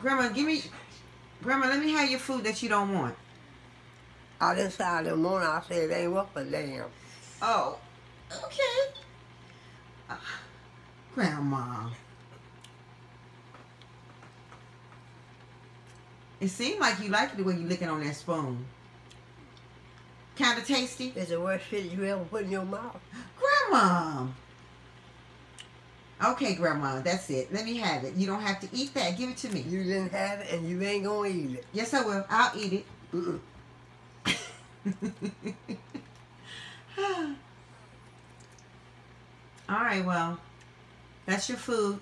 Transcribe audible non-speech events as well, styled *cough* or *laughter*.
Grandma, give me. Grandma, let me have your food that you don't want. I decided in the morning, I said, it ain't worth a damn. Oh, okay. Uh, Grandma. It seemed like you like it the way you licking on that spoon. Kind of tasty. It's the worst shit you ever put in your mouth. Grandma. Okay, Grandma, that's it. Let me have it. You don't have to eat that. Give it to me. You didn't have it, and you ain't gonna eat it. Yes, I will. I'll eat it. *laughs* All right, well, that's your food.